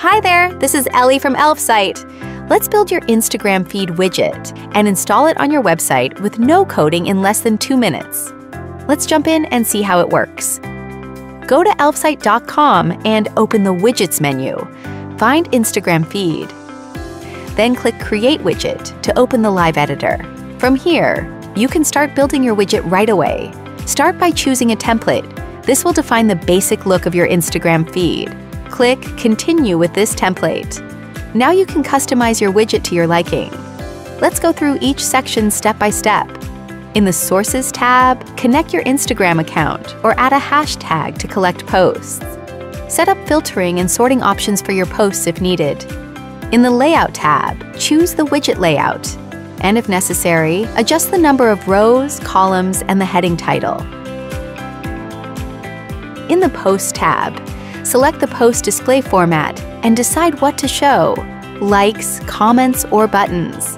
Hi there, this is Ellie from Elfsight. Let's build your Instagram feed widget and install it on your website with no coding in less than two minutes. Let's jump in and see how it works. Go to elfsight.com and open the Widgets menu. Find Instagram feed. Then click Create Widget to open the live editor. From here, you can start building your widget right away. Start by choosing a template. This will define the basic look of your Instagram feed. Click Continue with this template. Now you can customize your widget to your liking. Let's go through each section step by step. In the Sources tab, connect your Instagram account or add a hashtag to collect posts. Set up filtering and sorting options for your posts if needed. In the Layout tab, choose the widget layout and if necessary, adjust the number of rows, columns, and the heading title. In the Post tab, select the post display format and decide what to show, likes, comments, or buttons.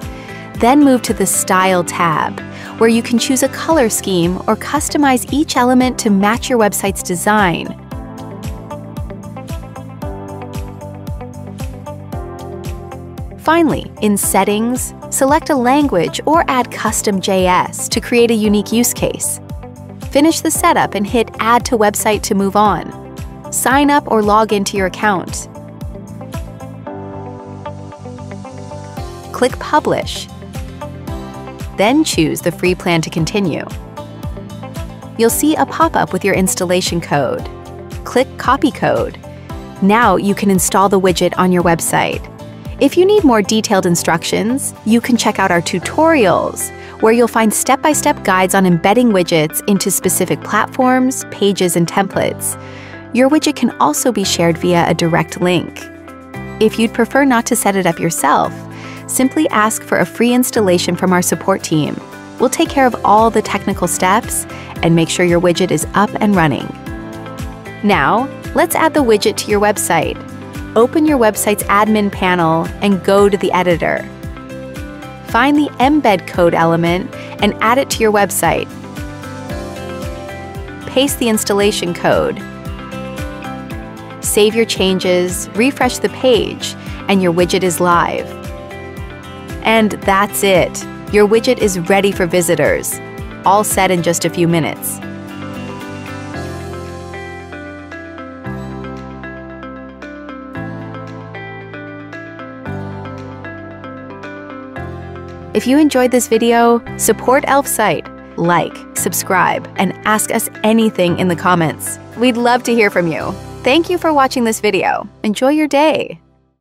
Then move to the Style tab, where you can choose a color scheme or customize each element to match your website's design. Finally, in Settings, select a language or add Custom JS to create a unique use case. Finish the setup and hit Add to Website to move on. Sign up or log into your account. Click Publish. Then choose the free plan to continue. You'll see a pop-up with your installation code. Click Copy Code. Now you can install the widget on your website. If you need more detailed instructions, you can check out our tutorials, where you'll find step-by-step -step guides on embedding widgets into specific platforms, pages, and templates. Your widget can also be shared via a direct link. If you'd prefer not to set it up yourself, simply ask for a free installation from our support team. We'll take care of all the technical steps and make sure your widget is up and running. Now, let's add the widget to your website open your website's admin panel and go to the editor. Find the embed code element and add it to your website. Paste the installation code. Save your changes, refresh the page, and your widget is live. And that's it. Your widget is ready for visitors. All set in just a few minutes. If you enjoyed this video, support Elfsight, like, subscribe, and ask us anything in the comments. We'd love to hear from you. Thank you for watching this video. Enjoy your day.